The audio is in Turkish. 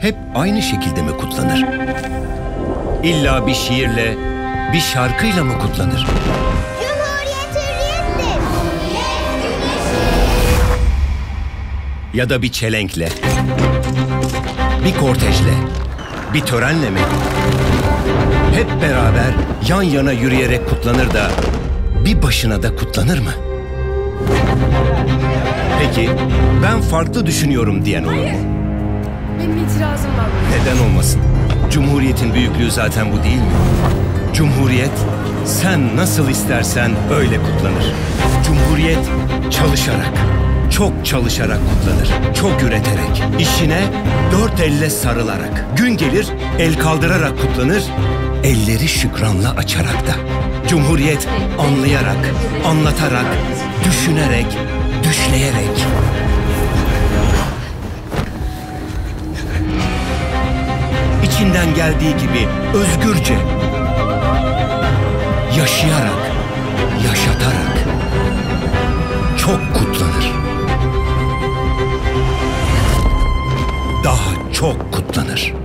hep aynı şekilde mi kutlanır? İlla bir şiirle, bir şarkıyla mı kutlanır? Cumhuriyet hürriyettir. Ya da bir çelenkle, bir kortejle, bir törenle mi? Hep beraber yan yana yürüyerek kutlanır da bir başına da kutlanır mı? Peki ben farklı düşünüyorum diyen olur mu? Benim itirazım var. Neden olmasın? Cumhuriyetin büyüklüğü zaten bu değil mi? Cumhuriyet sen nasıl istersen öyle kutlanır. Cumhuriyet çalışarak, çok çalışarak kutlanır. Çok üreterek, işine dört elle sarılarak. Gün gelir el kaldırarak kutlanır, elleri şükranla açarak da. Cumhuriyet anlayarak, anlatarak, düşünerek, düşleyerek. içinden geldiği gibi özgürce yaşayarak, yaşatarak çok kutlanır. Çok kutlanır.